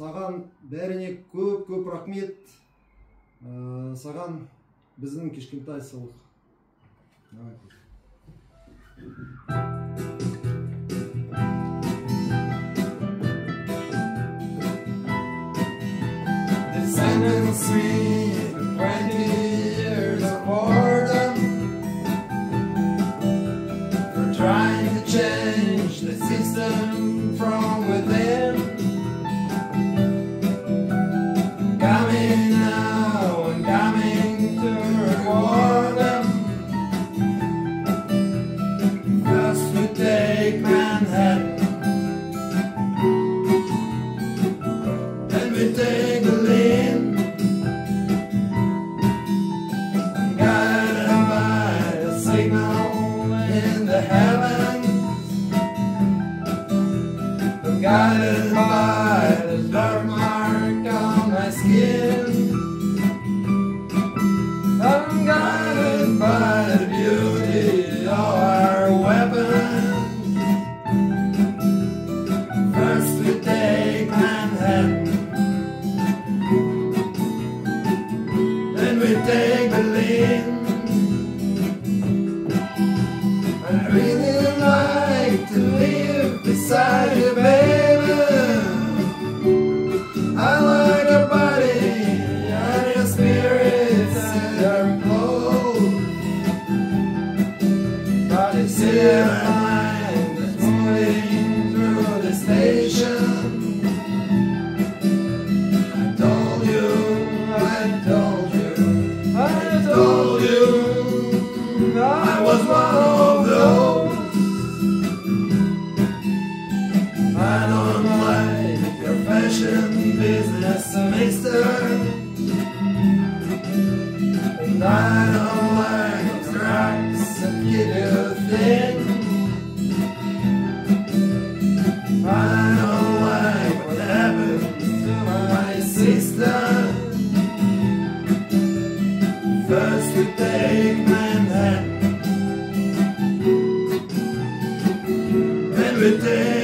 саған бәріне көп көп рахмет. Ә, саған біздің кішкентай сыйлық. Guided by the signal in the heavens It's airline that's pulling through the station. I told you, I told you, I told you, I was one of those. I don't like your fashion business, mister. And I don't like drugs and you. everything.